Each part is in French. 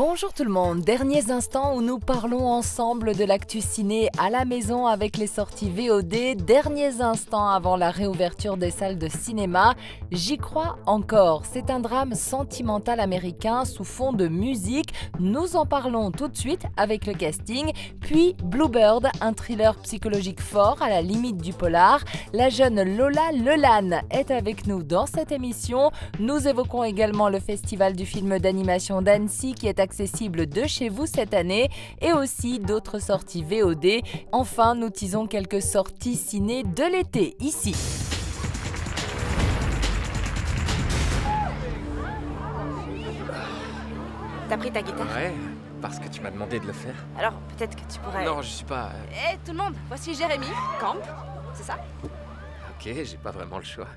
Bonjour tout le monde, derniers instants où nous parlons ensemble de l'actu ciné à la maison avec les sorties VOD, derniers instants avant la réouverture des salles de cinéma. J'y crois encore, c'est un drame sentimental américain sous fond de musique, nous en parlons tout de suite avec le casting, puis Bluebird, un thriller psychologique fort à la limite du polar. La jeune Lola Lelan est avec nous dans cette émission. Nous évoquons également le festival du film d'animation d'Annecy qui est accessible de chez vous cette année et aussi d'autres sorties VOD. Enfin, nous tisons quelques sorties ciné de l'été ici. T'as pris ta guitare? Ouais, parce que tu m'as demandé de le faire. Alors peut-être que tu pourrais... Non, je suis pas... Hé tout le monde, voici Jérémy, Camp, c'est ça? Ok, j'ai pas vraiment le choix.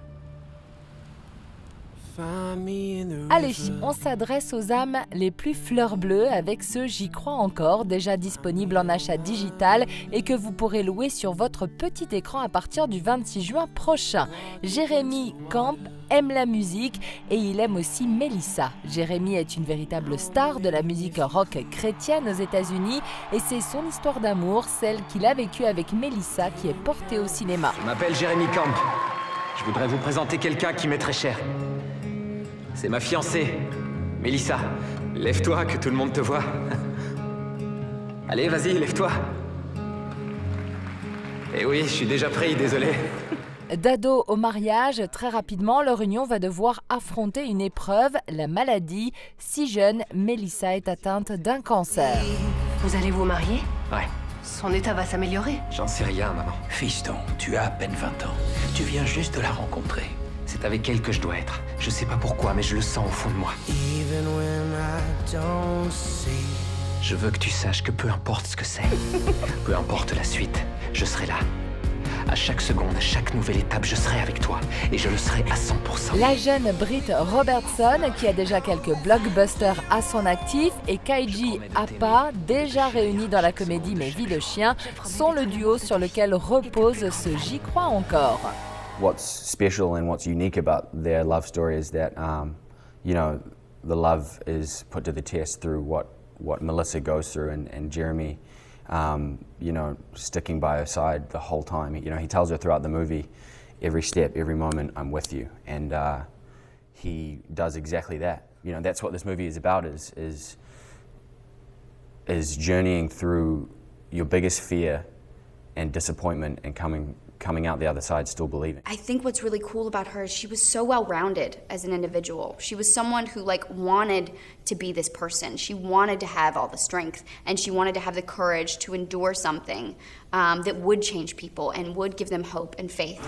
Allez, on s'adresse aux âmes les plus fleurs bleues avec ce J'y crois encore, déjà disponible en achat digital et que vous pourrez louer sur votre petit écran à partir du 26 juin prochain. Jérémy Camp aime la musique et il aime aussi Melissa. Jérémy est une véritable star de la musique rock chrétienne aux États-Unis et c'est son histoire d'amour, celle qu'il a vécue avec Melissa, qui est portée au cinéma. Je m'appelle Jérémy Camp. Je voudrais vous présenter quelqu'un qui m'est très cher. C'est ma fiancée, Mélissa. Lève-toi, que tout le monde te voit. Allez, vas-y, lève-toi. Eh oui, je suis déjà pris, désolé. D'ado au mariage, très rapidement, leur union va devoir affronter une épreuve, la maladie. Si jeune, Mélissa est atteinte d'un cancer. Vous allez vous marier? Ouais, Son état va s'améliorer? j'en sais rien, maman. Fiston, tu as à peine 20 ans. Tu viens juste de la rencontrer. C'est avec elle que je dois être. Je sais pas pourquoi, mais je le sens au fond de moi. Je veux que tu saches que peu importe ce que c'est, peu importe la suite, je serai là. À chaque seconde, à chaque nouvelle étape, je serai avec toi. Et je le serai à 100%. La jeune Britt Robertson, qui a déjà quelques blockbusters à son actif, et Kaiji Appa, déjà réunis dans la comédie Mes vies de chien, sont le duo sur lequel repose ce J'y crois encore. What's special and what's unique about their love story is that um, you know the love is put to the test through what what Melissa goes through and, and Jeremy um, you know sticking by her side the whole time. You know he tells her throughout the movie every step every moment I'm with you. And uh, he does exactly that. You know that's what this movie is about is is is journeying through your biggest fear and disappointment and coming coming out the other side still believing. I think what's really cool about her is she was so well rounded as an individual. She was someone who like wanted to be this person. She wanted to have all the strength and she wanted to have the courage to endure something um, that would change people and would give them hope and faith.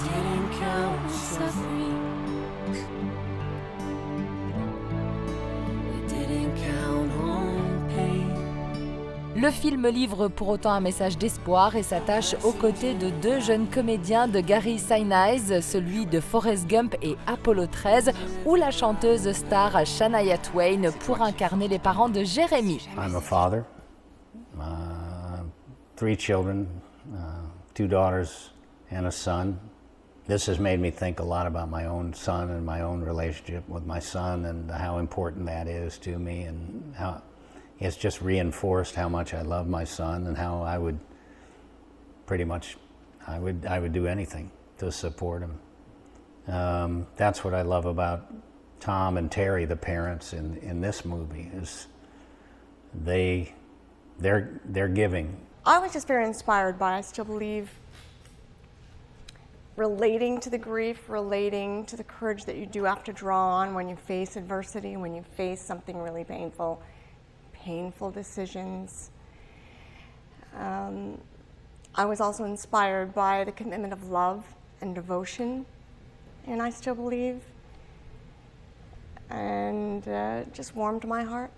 Le film livre pour autant un message d'espoir et s'attache aux côtés de deux jeunes comédiens de Gary Sinise, celui de Forrest Gump et Apollo 13, ou la chanteuse star Shania Twain pour incarner les parents de Jérémy. I'm a father, uh, three children, uh, two daughters and a son. This has made me think a lot about my own son and my own relationship with my son and how important that is to me and how it's just reinforced how much I love my son and how I would pretty much I would I would do anything to support him. Um, that's what I love about Tom and Terry, the parents in, in this movie, is they they're they're giving. I was just very inspired by, I still believe, relating to the grief, relating to the courage that you do have to draw on when you face adversity, when you face something really painful, painful decisions. Um, I was also inspired by the commitment of love and devotion, and I still believe, and uh, just warmed my heart.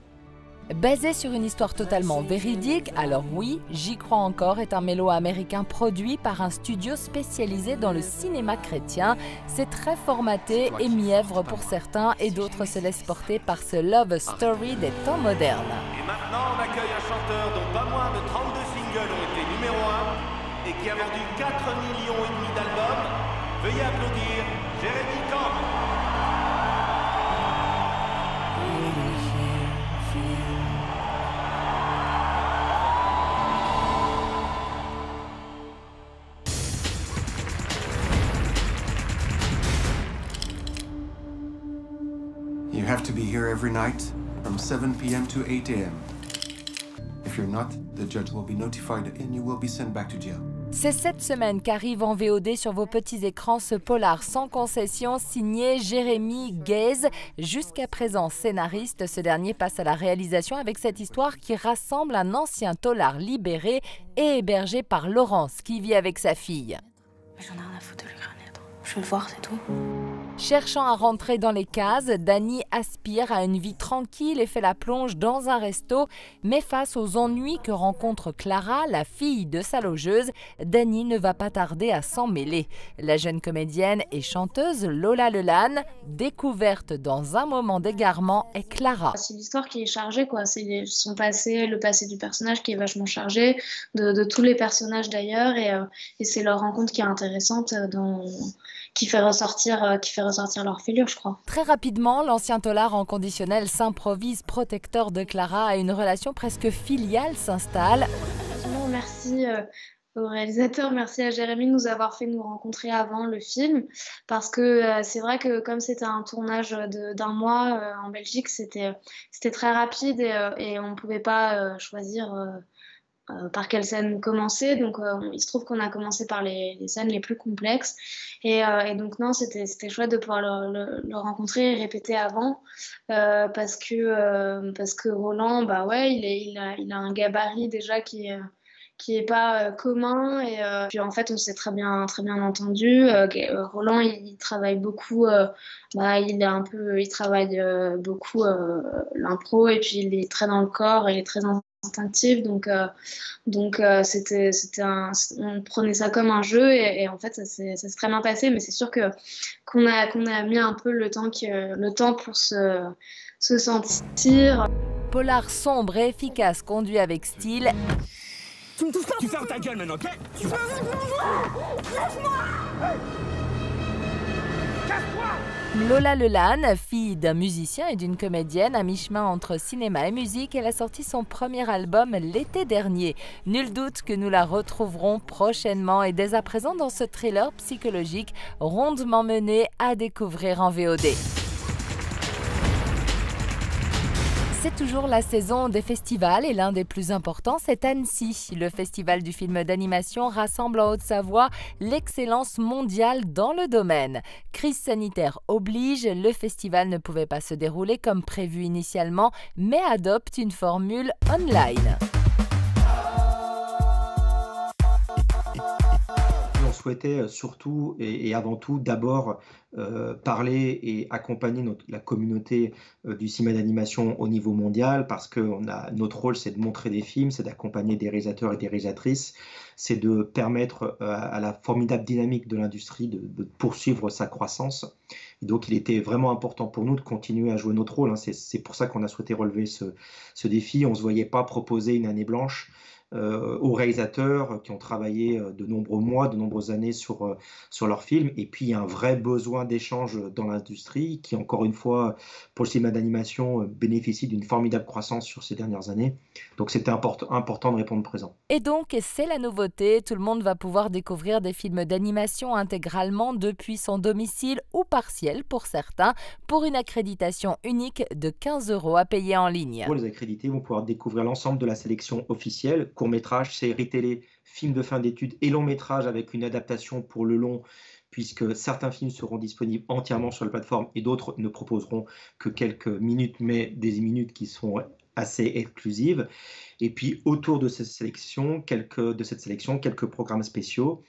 Basé sur une histoire totalement véridique, alors oui, J'y crois encore est un mélo américain produit par un studio spécialisé dans le cinéma chrétien. C'est très formaté et mièvre pour certains et d'autres se laissent porter par ce love story des temps modernes. Et maintenant, on accueille un chanteur dont pas moins de 32 singles ont été numéro 1 et qui a vendu 4 millions et demi d'albums. Veuillez applaudir Jérémy Camp. You have to be here every night from 7 p.m. to 8 a.m. If you're not, the judge will be notified and you will be sent back to jail. C'est cette semaine qu'arrive en VOD sur vos petits écrans ce polar sans concession signé Jérémy Gaze. Jusqu'à présent scénariste, ce dernier passe à la réalisation avec cette histoire qui rassemble un ancien tolard libéré et hébergé par Laurence qui vit avec sa fille. J'en ai rien à foutre de lui Je veux le voir, c'est tout. Cherchant à rentrer dans les cases, Danny aspire à une vie tranquille et fait la plonge dans un resto, mais face aux ennuis que rencontre Clara, la fille de sa logeuse, Danny ne va pas tarder à s'en mêler. La jeune comédienne et chanteuse Lola Lelan, découverte dans un moment d'égarement, est Clara. C'est l'histoire qui est chargée, quoi. C'est son passé, le passé du personnage qui est vachement chargé, de, tous les personnages d'ailleurs, et, euh, et c'est leur rencontre qui est intéressante dans qui fait ressortir, euh, qui fait ressortir leur fêlure, je crois. Très rapidement, l'ancien tolard en conditionnel s'improvise protecteur de Clara et une relation presque filiale s'installe. Merci euh, au réalisateur, merci à Jérémy de nous avoir fait nous rencontrer avant le film, parce que euh, c'est vrai que comme c'était un tournage d'un mois en Belgique, c'était très rapide et, et on ne pouvait pas choisir euh, par quelle scène commencer. Donc, euh, il se trouve qu'on a commencé par les, scènes les plus complexes. Et, euh, donc, non, c'était chouette de pouvoir le, rencontrer et répéter avant. parce, que, parce que Roland, bah ouais, il, est, il, a, il a un gabarit déjà qui est qui est pas commun et puis en fait on s'est très bien très bien entendu Roland il, travaille beaucoup bah, il est un peu il travaille beaucoup l'impro et puis il est très dans le corps et il est très instinctive. Donc, euh, donc euh, c'était, c'était on prenait ça comme un jeu et, en fait, ça s'est, très bien passé. Mais c'est sûr que qu'on a, qu'on a mis un peu le temps, que, le temps pour se, se sentir. Polar sombre et efficace, conduit avec style. Tu me touches pas Tu fermes ta gueule maintenant, ok Tu vas... Laisse-moi Lola Lelan, fille d'un musicien et d'une comédienne à mi-chemin entre cinéma et musique, elle a sorti son premier album l'été dernier. Nul doute que nous la retrouverons prochainement et dès à présent dans ce thriller psychologique rondement mené à découvrir en VOD. C'est toujours la saison des festivals et l'un des plus importants, c'est Annecy. Le festival du film d'animation rassemble en Haute-Savoie l'excellence mondiale dans le domaine. Crise sanitaire oblige, le festival ne pouvait pas se dérouler comme prévu initialement, mais adopte une formule online. Souhaitait euh, surtout et, avant tout d'abord euh, parler et accompagner la communauté euh, du cinéma d'animation au niveau mondial parce que a, notre rôle c'est de montrer des films, c'est d'accompagner des réalisateurs et des réalisatrices, c'est de permettre à, la formidable dynamique de l'industrie de, poursuivre sa croissance. Et donc il était vraiment important pour nous de continuer à jouer notre rôle. Hein. C'est pour ça qu'on a souhaité relever ce, ce défi. On ne se voyait pas proposer une année blanche. Euh, aux réalisateurs qui ont travaillé euh, de nombreux mois, de nombreuses années sur, euh, sur leurs films. Et puis, il y a un vrai besoin d'échange dans l'industrie qui, encore une fois, pour le cinéma d'animation, bénéficie d'une formidable croissance sur ces dernières années. Donc, c'était important de répondre présent. Et donc, c'est la nouveauté. Tout le monde va pouvoir découvrir des films d'animation intégralement depuis son domicile ou partiel pour certains, pour une accréditation unique de 15 euros à payer en ligne. les accrédités vont pouvoir découvrir l'ensemble de la sélection officielle court-métrage, série télé, film de fin d'études et long métrage avec une adaptation pour le long puisque certains films seront disponibles entièrement sur la plateforme et d'autres ne proposeront que quelques minutes, mais des minutes qui sont assez exclusives. Et puis autour de cette sélection, quelques, de cette sélection, quelques programmes spéciaux.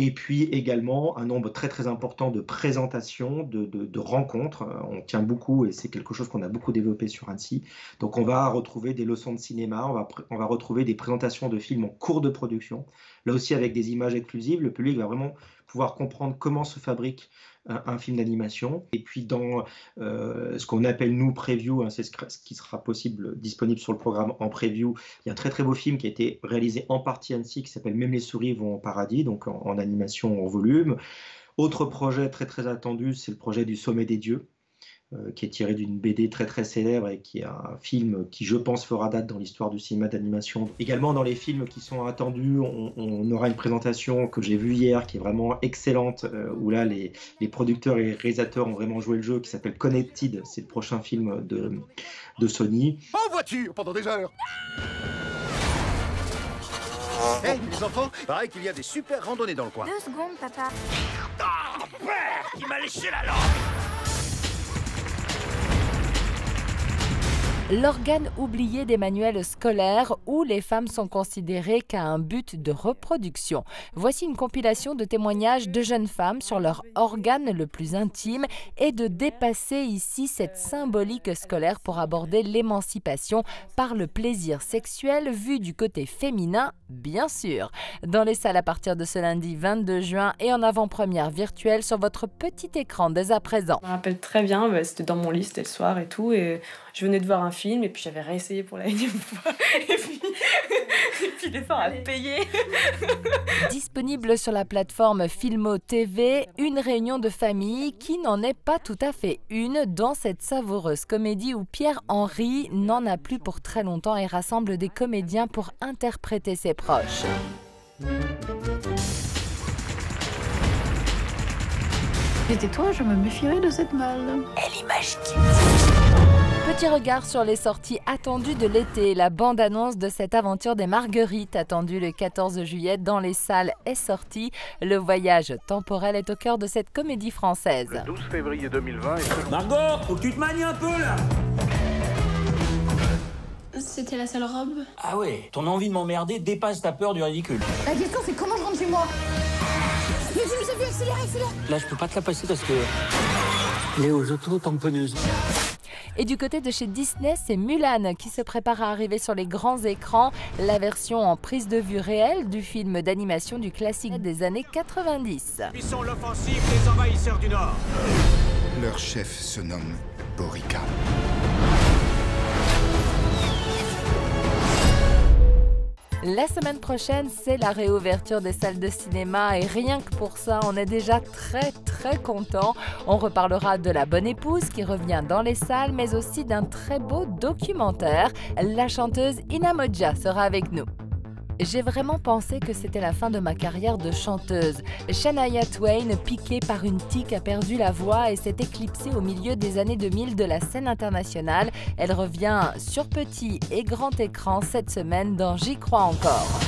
Et puis également un nombre très très important de présentations, de, rencontres. Euh, on tient beaucoup et c'est quelque chose qu'on a beaucoup développé sur Annecy. Donc on va retrouver des leçons de cinéma, on va, on va retrouver des présentations de films en cours de production. Là aussi avec des images exclusives, le public va vraiment pouvoir comprendre comment se fabrique un, film d'animation. Et puis dans euh, ce qu'on appelle nous preview, hein, c'est ce, qui sera possible, disponible sur le programme en preview. Il y a un très très beau film qui a été réalisé en partie Annecy qui s'appelle Même les souris vont au paradis, donc en, animation en volume. Autre projet très très attendu, c'est le projet du Sommet des dieux. Euh, qui est tiré d'une BD très très célèbre et qui est un film qui, je pense, fera date dans l'histoire du cinéma d'animation. Également, dans les films qui sont attendus, on, aura une présentation que j'ai vue hier qui est vraiment excellente, euh, où là, les, les, producteurs et les réalisateurs ont vraiment joué le jeu, qui s'appelle Connected. C'est le prochain film de, de Sony. En voiture pendant des heures Hé, hey, les enfants, pareil qu'il y a des super randonnées dans le coin. Deux secondes, papa. Ah, père, qui m'a léché la langue l'organe oublié des manuels scolaires où les femmes sont considérées qu'à un but de reproduction. Voici une compilation de témoignages de jeunes femmes sur leur organe le plus intime et de dépasser ici cette symbolique scolaire pour aborder l'émancipation par le plaisir sexuel vu du côté féminin, bien sûr. Dans les salles à partir de ce lundi 22 juin et en avant-première virtuelle sur votre petit écran dès à présent. Je me rappelle très bien, bah, c'était dans mon lit, c'était le soir et tout, et je venais de voir un film et puis j'avais réessayé pour la énième fois. Et puis, et puis l'effort a payé. Disponible sur la plateforme Filmo TV, une réunion de famille qui n'en est pas tout à fait une dans cette savoureuse comédie où Pierre Henry n'en a plus pour très longtemps et rassemble des comédiens pour interpréter ses proches. Et toi, je me méfierais de cette malle. Elle est magique. Petit regard sur les sorties attendues de l'été. La bande-annonce de cette aventure des Marguerites, attendue le 14 juillet dans les salles, est sortie. Le voyage temporel est au cœur de cette comédie française. Le 12 février 2020. Margot, faut que tu te manies un peu là C'était la seule robe Ah ouais, ton envie de m'emmerder dépasse ta peur du ridicule. La question c'est comment je rentre chez moi Mais tu nous as vu accélérer, accélérer Là, je peux pas te la passer parce que. Les aux auto-tamponneuses. Et du côté de chez Disney, c'est Mulan qui se prépare à arriver sur les grands écrans, la version en prise de vue réelle du film d'animation du classique des années 90. Ils sont l'offensive des envahisseurs du Nord. Leur chef se nomme Borica. La semaine prochaine, c'est la réouverture des salles de cinéma et rien que pour ça, on est déjà très très content. On reparlera de La Bonne Épouse qui revient dans les salles, mais aussi d'un très beau documentaire. La chanteuse Ina Modja sera avec nous. J'ai vraiment pensé que c'était la fin de ma carrière de chanteuse. Shania Twain, piquée par une tique, a perdu la voix et s'est éclipsée au milieu des années 2000 de la scène internationale. Elle revient sur petit et grand écran cette semaine dans J'y crois encore.